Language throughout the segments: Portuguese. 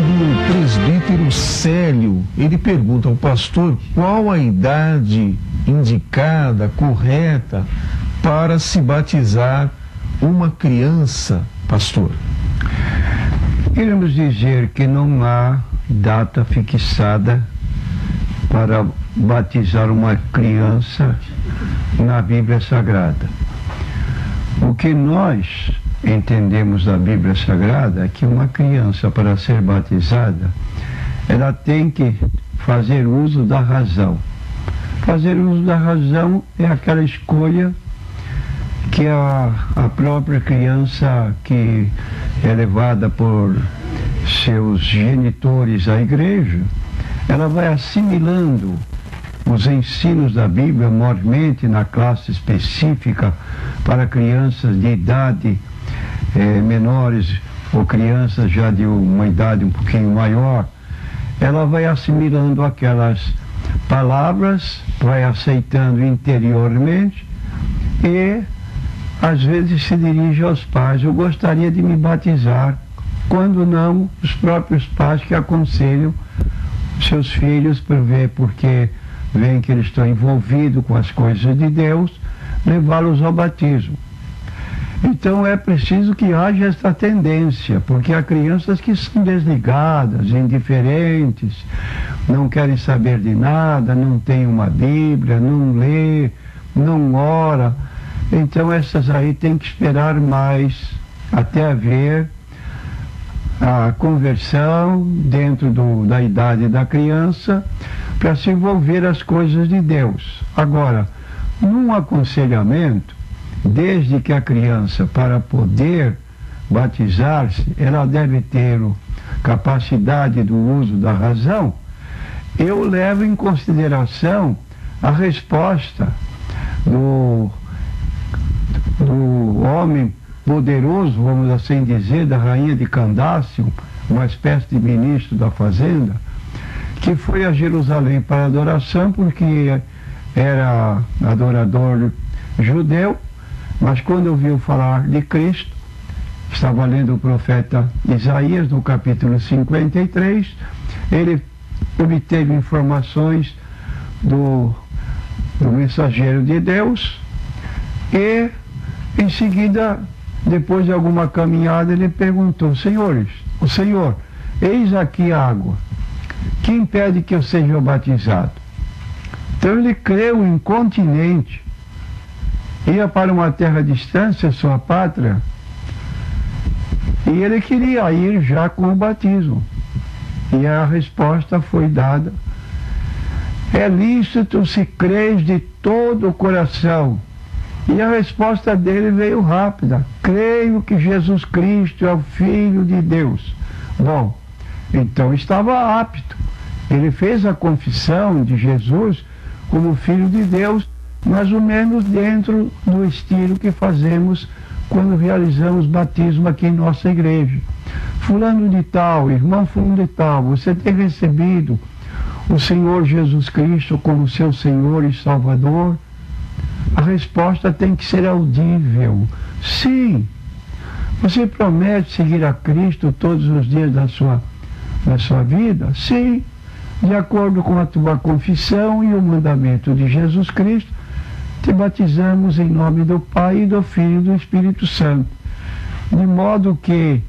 do presbítero Célio. Ele pergunta ao pastor qual a idade indicada, correta, para se batizar uma criança, pastor. Queremos dizer que não há data fixada para batizar uma criança na Bíblia Sagrada. O que nós entendemos da Bíblia Sagrada que uma criança, para ser batizada, ela tem que fazer uso da razão. Fazer uso da razão é aquela escolha que a, a própria criança que é levada por seus genitores à igreja, ela vai assimilando os ensinos da Bíblia, maiormente na classe específica para crianças de idade eh, menores ou crianças já de uma idade um pouquinho maior, ela vai assimilando aquelas palavras, vai aceitando interiormente e às vezes se dirige aos pais, eu gostaria de me batizar, quando não os próprios pais que aconselham seus filhos por ver porque veem que eles estão envolvidos com as coisas de Deus, levá-los ao batismo. Então é preciso que haja esta tendência, porque há crianças que são desligadas, indiferentes, não querem saber de nada, não tem uma Bíblia, não lê, não ora. Então essas aí tem que esperar mais até haver a conversão dentro do, da idade da criança para se envolver as coisas de Deus. Agora, num aconselhamento, desde que a criança, para poder batizar-se, ela deve ter capacidade do uso da razão, eu levo em consideração a resposta do, do homem poderoso, vamos assim dizer, da rainha de Candácio, uma espécie de ministro da fazenda, que foi a Jerusalém para adoração, porque era adorador judeu, mas quando ouviu falar de Cristo, estava lendo o profeta Isaías, no capítulo 53, ele obteve informações do, do mensageiro de Deus e, em seguida, depois de alguma caminhada, ele perguntou: Senhores, o Senhor, eis aqui água, que impede que eu seja batizado? Então ele creu incontinente, ia para uma terra distância, sua pátria, e ele queria ir já com o batismo. E a resposta foi dada: É lícito se crês de todo o coração e a resposta dele veio rápida: creio que Jesus Cristo é o Filho de Deus. Bom, então estava apto. Ele fez a confissão de Jesus como Filho de Deus, mais ou menos dentro do estilo que fazemos quando realizamos batismo aqui em nossa igreja. Fulano de tal, irmão fulano de tal, você tem recebido o Senhor Jesus Cristo como seu Senhor e Salvador? A resposta tem que ser audível. Sim. Você promete seguir a Cristo todos os dias da sua, da sua vida? Sim. De acordo com a tua confissão e o mandamento de Jesus Cristo, te batizamos em nome do Pai, e do Filho e do Espírito Santo. De modo que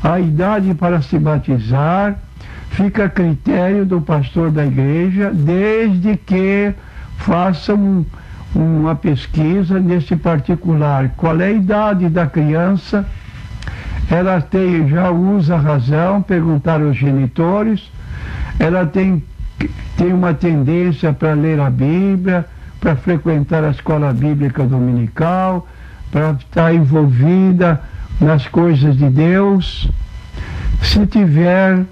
a idade para se batizar fica a critério do pastor da igreja, desde que faça um uma pesquisa nesse particular. Qual é a idade da criança? Ela tem, já usa razão, perguntar aos genitores. Ela tem, tem uma tendência para ler a Bíblia, para frequentar a escola bíblica dominical, para estar envolvida nas coisas de Deus. Se tiver,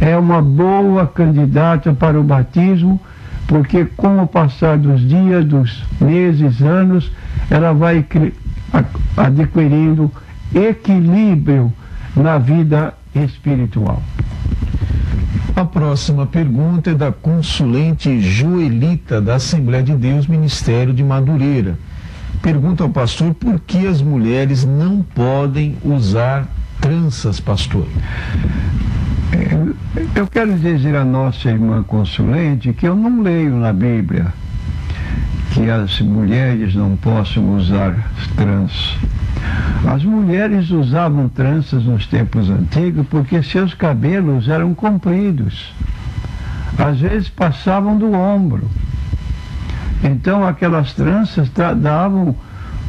é uma boa candidata para o batismo porque com o passar dos dias, dos meses, anos, ela vai adquirindo equilíbrio na vida espiritual. A próxima pergunta é da consulente Joelita, da Assembleia de Deus, Ministério de Madureira. Pergunta ao pastor por que as mulheres não podem usar tranças, pastor. É, eu quero dizer à nossa irmã consulente que eu não leio na Bíblia que as mulheres não possam usar trans. As mulheres usavam tranças nos tempos antigos porque seus cabelos eram compridos. Às vezes passavam do ombro. Então aquelas tranças davam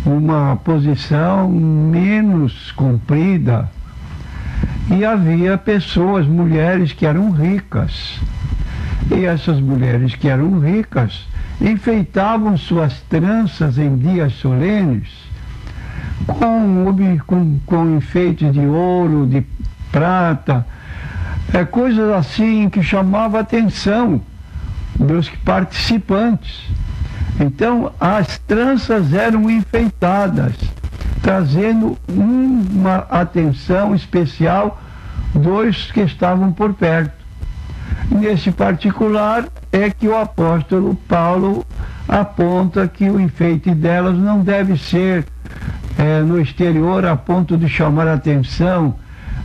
uma posição menos comprida. E havia pessoas, mulheres que eram ricas. E essas mulheres que eram ricas enfeitavam suas tranças em dias solenes com, com, com enfeites de ouro, de prata, é, coisas assim que chamavam a atenção dos participantes. Então, as tranças eram enfeitadas, trazendo uma atenção especial dos que estavam por perto. Nesse particular é que o apóstolo Paulo aponta que o enfeite delas não deve ser é, no exterior a ponto de chamar a atenção,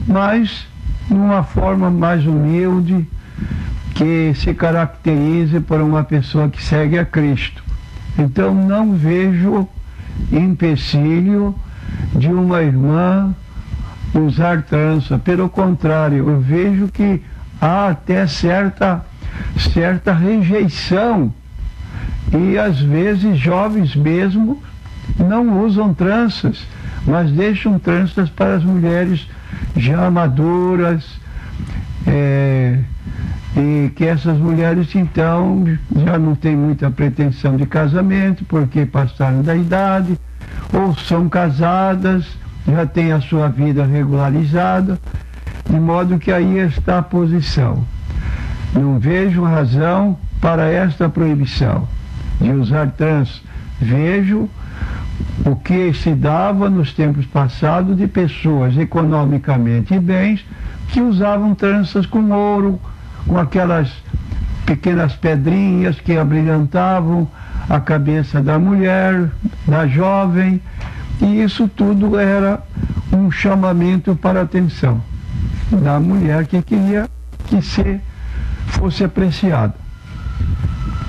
mas numa forma mais humilde que se caracterize por uma pessoa que segue a Cristo. Então não vejo empecilho de uma irmã usar trança. Pelo contrário, eu vejo que há até certa, certa rejeição. E às vezes jovens mesmo não usam tranças, mas deixam tranças para as mulheres já maduras, é, e que essas mulheres então já não têm muita pretensão de casamento, porque passaram da idade, ou são casadas, já têm a sua vida regularizada, de modo que aí está a posição. Não vejo razão para esta proibição de usar trans. Vejo o que se dava nos tempos passados de pessoas economicamente bens que usavam tranças com ouro, com aquelas pequenas pedrinhas que abrilhantavam a cabeça da mulher, da jovem, e isso tudo era um chamamento para a atenção da mulher que queria que se fosse apreciada.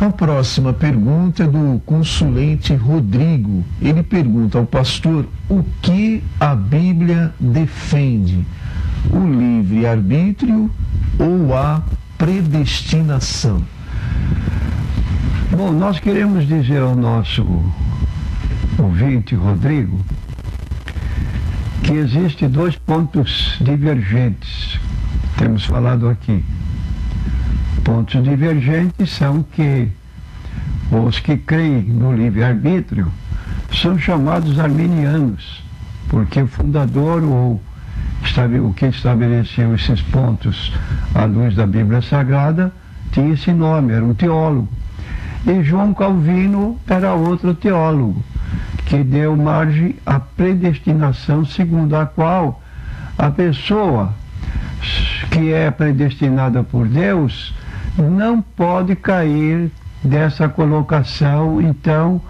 A próxima pergunta é do consulente Rodrigo. Ele pergunta ao pastor o que a Bíblia defende: o livre-arbítrio ou a predestinação? Bom, nós queremos dizer ao nosso ouvinte Rodrigo que existem dois pontos divergentes. Temos falado aqui pontos divergentes são que os que creem no livre-arbítrio são chamados arminianos, porque o fundador ou o que estabeleceu esses pontos à luz da Bíblia Sagrada tinha esse nome, era um teólogo. E João Calvino era outro teólogo, que deu margem à predestinação segundo a qual a pessoa que é predestinada por Deus não pode cair dessa colocação, então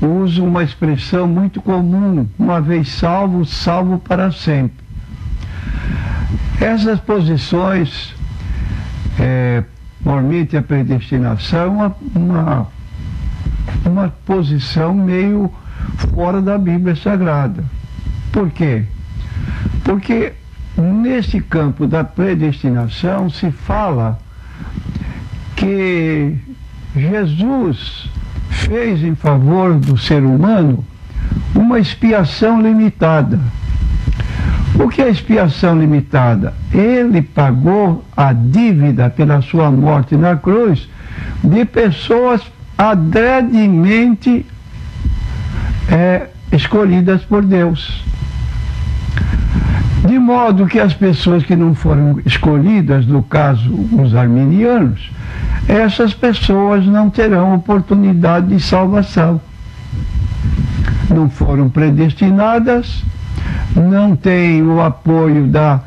uso uma expressão muito comum, uma vez salvo, salvo para sempre. Essas posições é, permite a predestinação uma, uma, uma posição meio fora da Bíblia Sagrada. Por quê? Porque nesse campo da predestinação se fala que Jesus fez em favor do ser humano uma expiação limitada. O que é expiação limitada? Ele pagou a dívida pela sua morte na cruz de pessoas adredemente é, escolhidas por Deus. De modo que as pessoas que não foram escolhidas, no caso os arminianos, essas pessoas não terão oportunidade de salvação. Não foram predestinadas, não têm o apoio da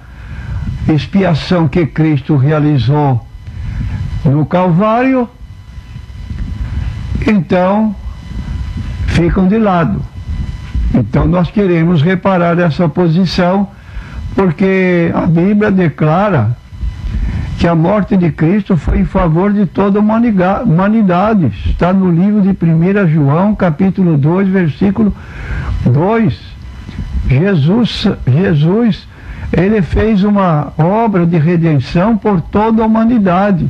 expiação que Cristo realizou no Calvário, então ficam de lado. Então nós queremos reparar essa posição, porque a Bíblia declara que a morte de Cristo foi em favor de toda a humanidade. Está no livro de 1 João, capítulo 2, versículo 2. Jesus, Jesus, ele fez uma obra de redenção por toda a humanidade.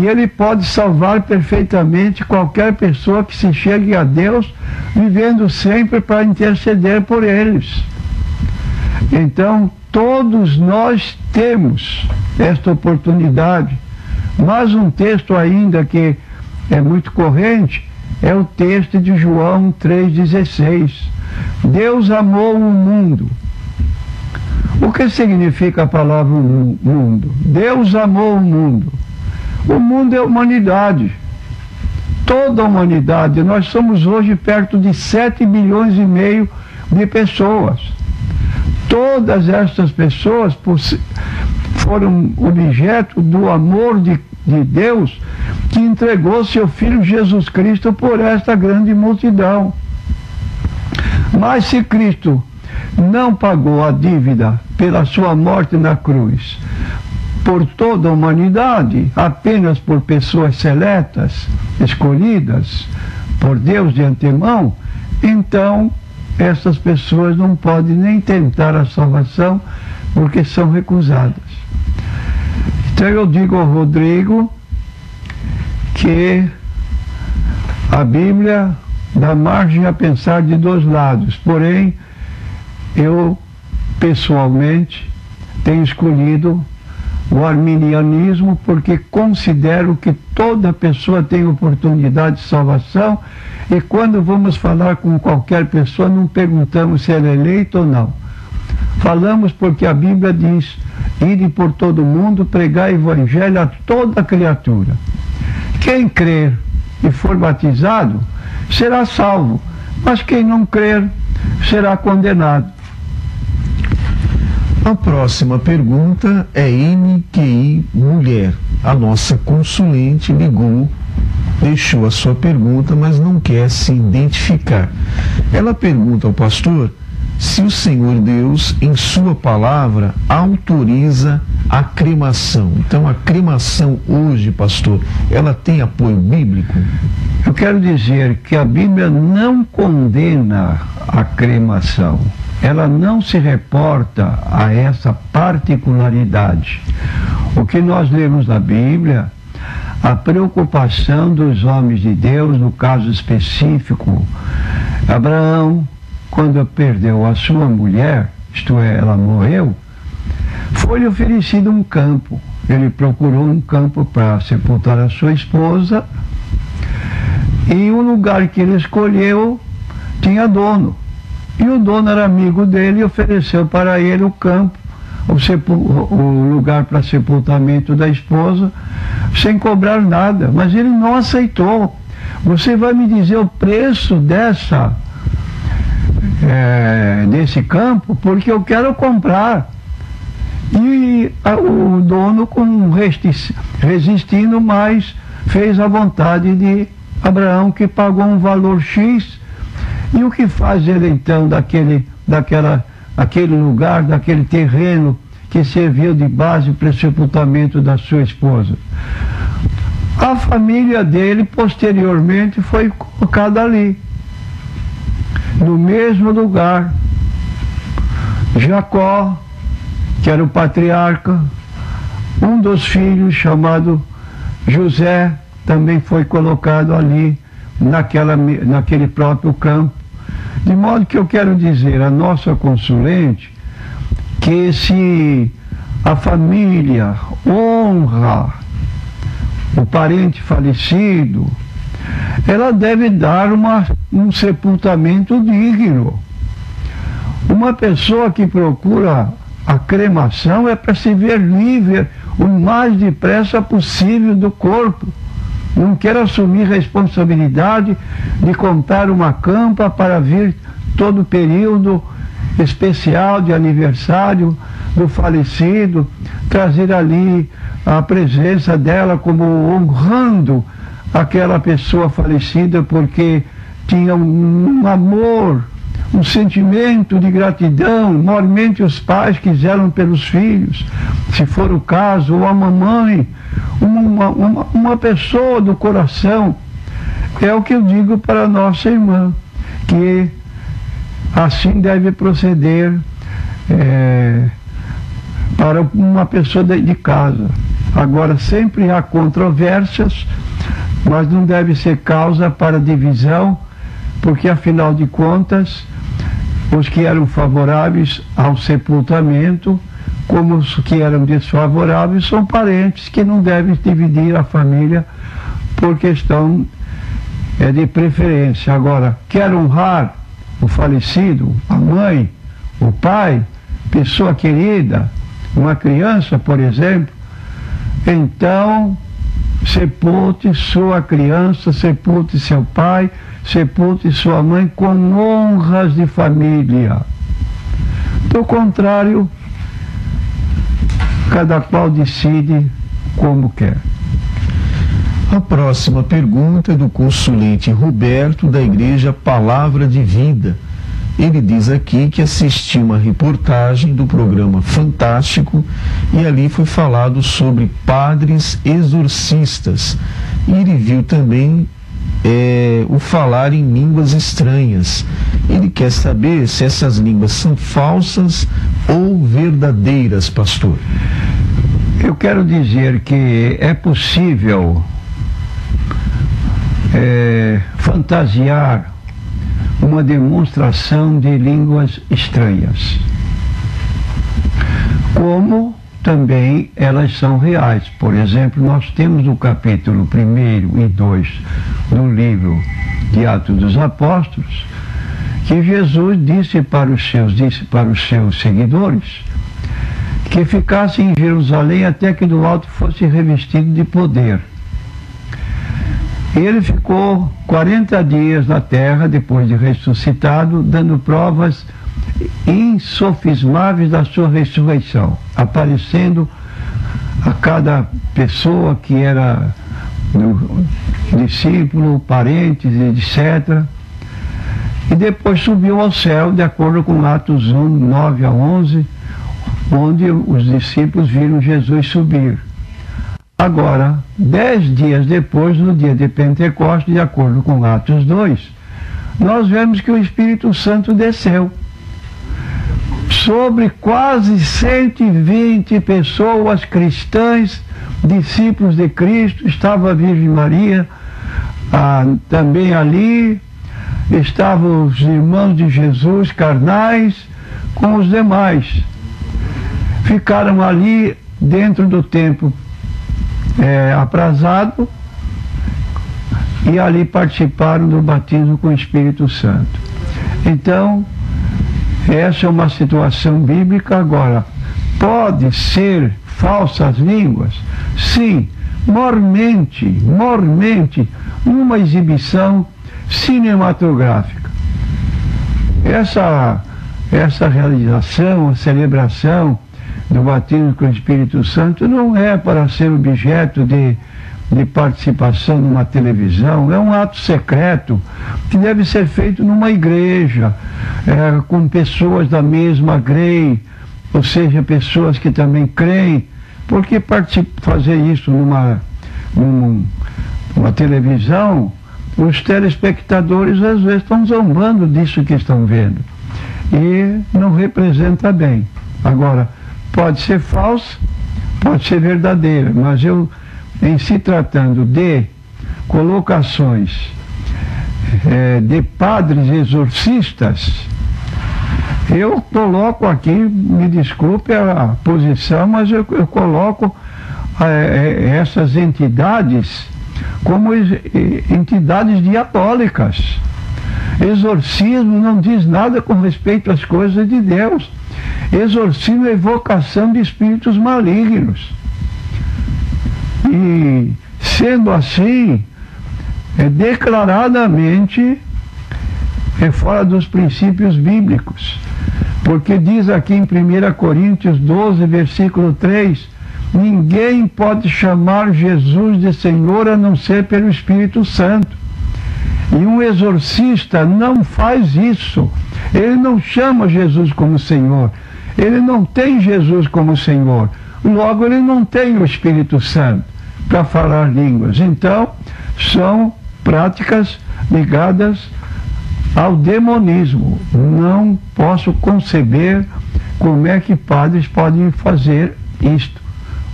E ele pode salvar perfeitamente qualquer pessoa que se chegue a Deus, vivendo sempre para interceder por eles. Então, todos nós temos esta oportunidade. Mas um texto ainda que é muito corrente é o texto de João 3,16. Deus amou o mundo. O que significa a palavra mundo? Deus amou o mundo. O mundo é a humanidade. Toda a humanidade. Nós somos hoje perto de 7 bilhões e meio de pessoas. Todas estas pessoas foram objeto do amor de, de Deus que entregou seu Filho Jesus Cristo por esta grande multidão. Mas se Cristo não pagou a dívida pela sua morte na cruz, por toda a humanidade, apenas por pessoas seletas, escolhidas por Deus de antemão, então essas pessoas não podem nem tentar a salvação porque são recusadas. Então eu digo ao Rodrigo que a Bíblia dá margem a pensar de dois lados, porém eu pessoalmente tenho escolhido o arminianismo porque considero que toda pessoa tem oportunidade de salvação e quando vamos falar com qualquer pessoa não perguntamos se ela é eleita ou não. Falamos porque a Bíblia diz: ide por todo mundo, pregar evangelho a toda criatura. Quem crer e for batizado será salvo, mas quem não crer será condenado. A próxima pergunta é NQI Mulher. A nossa consulente ligou, deixou a sua pergunta, mas não quer se identificar. Ela pergunta ao pastor se o Senhor Deus, em Sua palavra, autoriza a cremação. Então, a cremação hoje, pastor, ela tem apoio bíblico? Eu quero dizer que a Bíblia não condena a cremação ela não se reporta a essa particularidade. O que nós lemos na Bíblia, a preocupação dos homens de Deus, no caso específico, Abraão, quando perdeu a sua mulher, isto é, ela morreu, foi-lhe oferecido um campo. Ele procurou um campo para sepultar a sua esposa e o lugar que ele escolheu tinha dono. E o dono era amigo dele e ofereceu para ele o campo, o, o lugar para sepultamento da esposa, sem cobrar nada. Mas ele não aceitou. Você vai me dizer o preço dessa é, desse campo, porque eu quero comprar. E a, o dono, com resistindo, mas fez a vontade de Abraão, que pagou um valor X e o que faz ele então daquele, daquela, aquele lugar, daquele terreno que serviu de base para o sepultamento da sua esposa? A família dele posteriormente foi colocada ali, no mesmo lugar. Jacó, que era o patriarca, um dos filhos chamado José, também foi colocado ali naquela, naquele próprio campo. De modo que eu quero dizer à nossa consulente que se a família honra o parente falecido, ela deve dar uma, um sepultamento digno. Uma pessoa que procura a cremação é para se ver livre o mais depressa possível do corpo não quero assumir responsabilidade de comprar uma campa para vir todo o período especial de aniversário do falecido, trazer ali a presença dela como honrando aquela pessoa falecida porque tinha um amor, um sentimento de gratidão, mormente os pais quiseram pelos filhos, se for o caso, ou a mamãe, uma, uma, uma pessoa do coração. É o que eu digo para a nossa irmã, que assim deve proceder é, para uma pessoa de casa. Agora, sempre há controvérsias, mas não deve ser causa para divisão, porque afinal de contas, os que eram favoráveis ao sepultamento, como os que eram desfavoráveis, são parentes que não devem dividir a família por questão é, de preferência. Agora, quer honrar o falecido, a mãe, o pai, pessoa querida, uma criança, por exemplo, então sepulte sua criança, sepulte seu pai, sepulte sua mãe com honras de família. Do contrário, cada qual decide como quer. A próxima pergunta é do consulente Roberto, da Igreja Palavra de Vida. Ele diz aqui que assistiu uma reportagem do programa Fantástico e ali foi falado sobre padres exorcistas. E ele viu também é, o falar em línguas estranhas. Ele quer saber se essas línguas são falsas ou verdadeiras, pastor. Eu quero dizer que é possível é, fantasiar uma demonstração de línguas estranhas. Como também elas são reais. Por exemplo, nós temos no capítulo 1 e 2 do livro de Atos dos Apóstolos que Jesus disse para os seus, disse para os seus seguidores que ficassem em Jerusalém até que do alto fosse revestido de poder. Ele ficou 40 dias na terra, depois de ressuscitado, dando provas insofismáveis da sua ressurreição, aparecendo a cada pessoa que era discípulo, parentes, etc. E depois subiu ao céu, de acordo com Atos 1, 9 a 11, onde os discípulos viram Jesus subir. Agora, dez dias depois, no dia de Pentecostes, de acordo com Atos 2, nós vemos que o Espírito Santo desceu sobre quase 120 pessoas cristãs, discípulos de Cristo, estava a Virgem Maria ah, também ali, estavam os irmãos de Jesus carnais com os demais. Ficaram ali dentro do templo é, aprazado e ali participaram do batismo com o Espírito Santo. Então, essa é uma situação bíblica. Agora, pode ser falsas línguas? Sim, mormente, mormente, numa exibição cinematográfica. Essa, essa realização, celebração, do batismo com o Espírito Santo não é para ser objeto de, de participação numa televisão, é um ato secreto que deve ser feito numa igreja, é, com pessoas da mesma grei, ou seja, pessoas que também creem, porque fazer isso numa, numa, numa televisão, os telespectadores às vezes estão zombando disso que estão vendo. E não representa bem. Agora, pode ser falsa, pode ser verdadeira, mas eu, em se tratando de colocações é, de padres exorcistas, eu coloco aqui, me desculpe a posição, mas eu, eu coloco é, essas entidades como entidades diabólicas. Exorcismo não diz nada com respeito às coisas de Deus. Exorcismo é evocação de espíritos malignos. E, sendo assim, é declaradamente é fora dos princípios bíblicos. Porque diz aqui em 1 Coríntios 12, versículo 3, ninguém pode chamar Jesus de Senhor a não ser pelo Espírito Santo. E um exorcista não faz isso. Ele não chama Jesus como Senhor. Ele não tem Jesus como Senhor. Logo, ele não tem o Espírito Santo para falar línguas. Então, são práticas ligadas ao demonismo. Não posso conceber como é que padres podem fazer isto,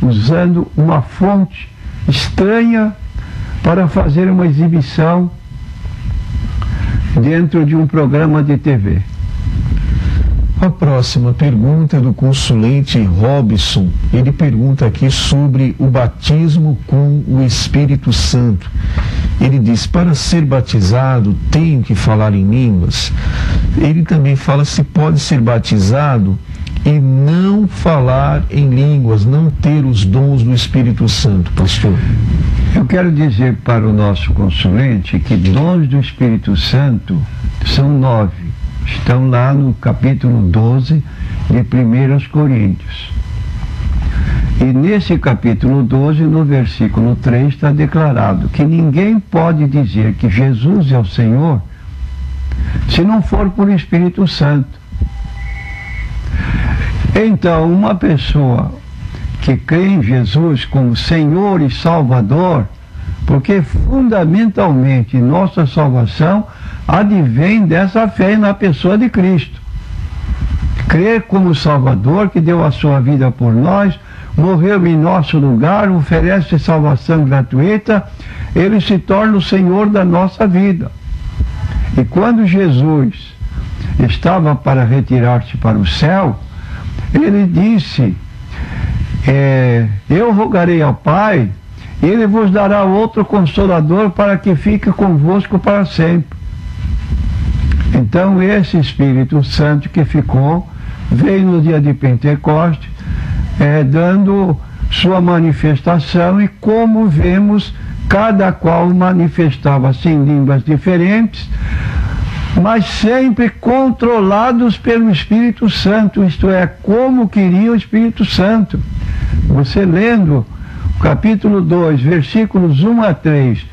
usando uma fonte estranha para fazer uma exibição dentro de um programa de TV. A próxima pergunta é do consulente Robson. Ele pergunta aqui sobre o batismo com o Espírito Santo. Ele diz: para ser batizado, tenho que falar em línguas. Ele também fala se pode ser batizado e não falar em línguas, não ter os dons do Espírito Santo, pastor. Eu quero dizer para o nosso consulente que dons do Espírito Santo são nove estão lá no capítulo 12 de 1 Coríntios. E nesse capítulo 12, no versículo 3, está declarado que ninguém pode dizer que Jesus é o Senhor se não for por Espírito Santo. Então, uma pessoa que crê em Jesus como Senhor e Salvador, porque fundamentalmente nossa salvação advém dessa fé na pessoa de Cristo. Crer como Salvador, que deu a sua vida por nós, morreu em nosso lugar, oferece salvação gratuita, ele se torna o Senhor da nossa vida. E quando Jesus estava para retirar-se para o céu, ele disse: é, Eu rogarei ao Pai, ele vos dará outro consolador para que fique convosco para sempre. Então, esse Espírito Santo que ficou, veio no dia de Pentecostes, é, dando sua manifestação, e como vemos, cada qual manifestava-se em línguas diferentes, mas sempre controlados pelo Espírito Santo, isto é, como queria o Espírito Santo. Você lendo o capítulo 2, versículos 1 a 3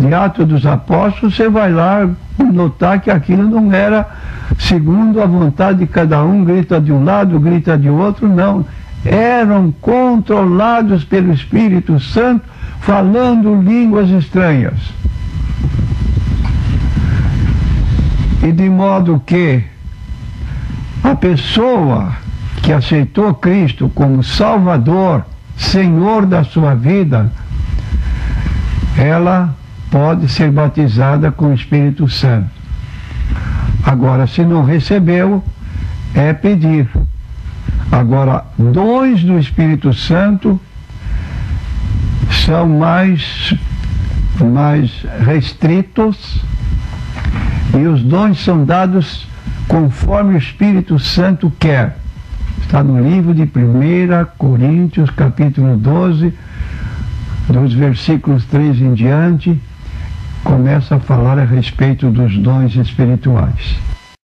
de Atos dos Apóstolos, você vai lá notar que aquilo não era segundo a vontade de cada um, grita de um lado, grita de outro, não. Eram controlados pelo Espírito Santo, falando línguas estranhas. E de modo que a pessoa que aceitou Cristo como Salvador, Senhor da sua vida, ela pode ser batizada com o Espírito Santo. Agora, se não recebeu, é pedir. Agora, dons do Espírito Santo são mais, mais restritos e os dons são dados conforme o Espírito Santo quer. Está no livro de 1 Coríntios, capítulo 12, dos versículos 3 em diante, começa a falar a respeito dos dons espirituais.